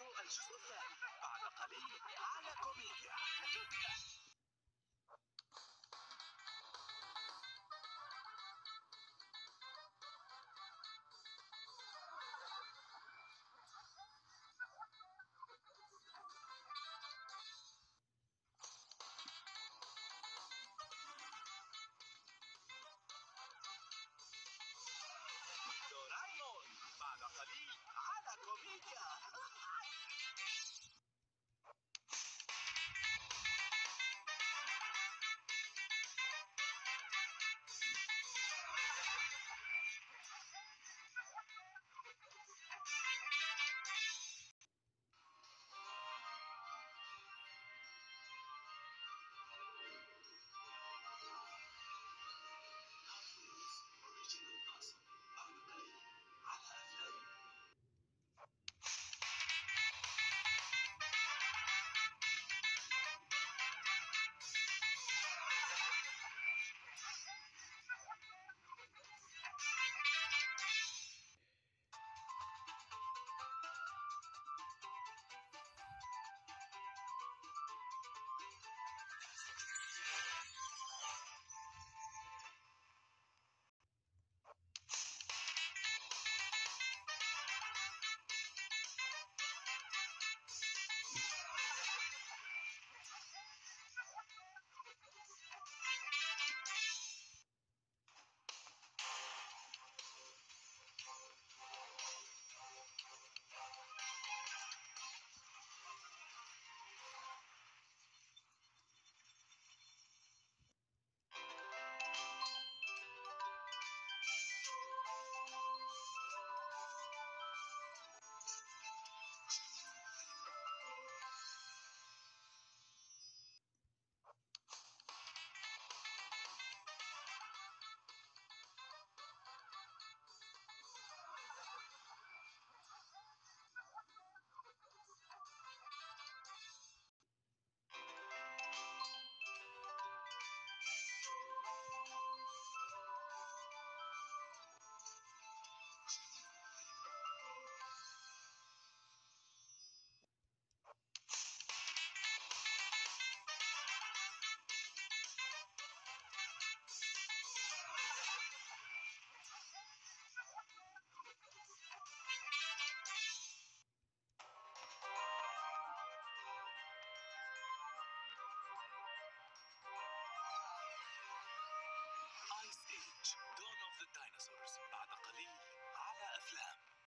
شو الجزء الثاني. بعد قليل على كوميديا.